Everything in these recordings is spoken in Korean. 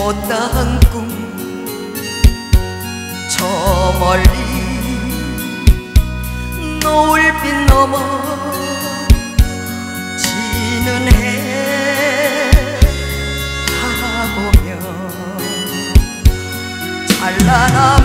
못다한 꿈. 저 멀리 노을빛 넘어 지는 해 바라보며 찬란함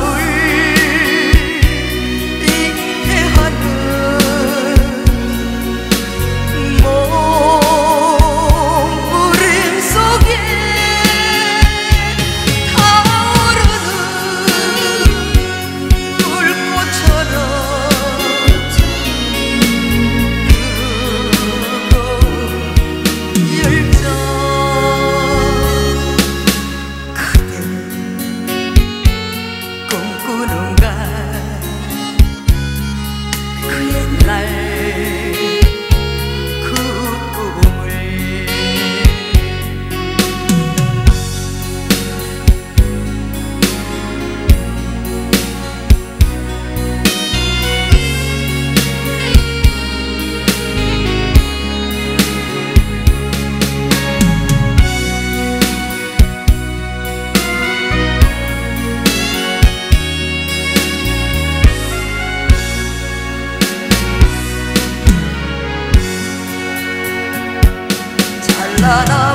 찬란한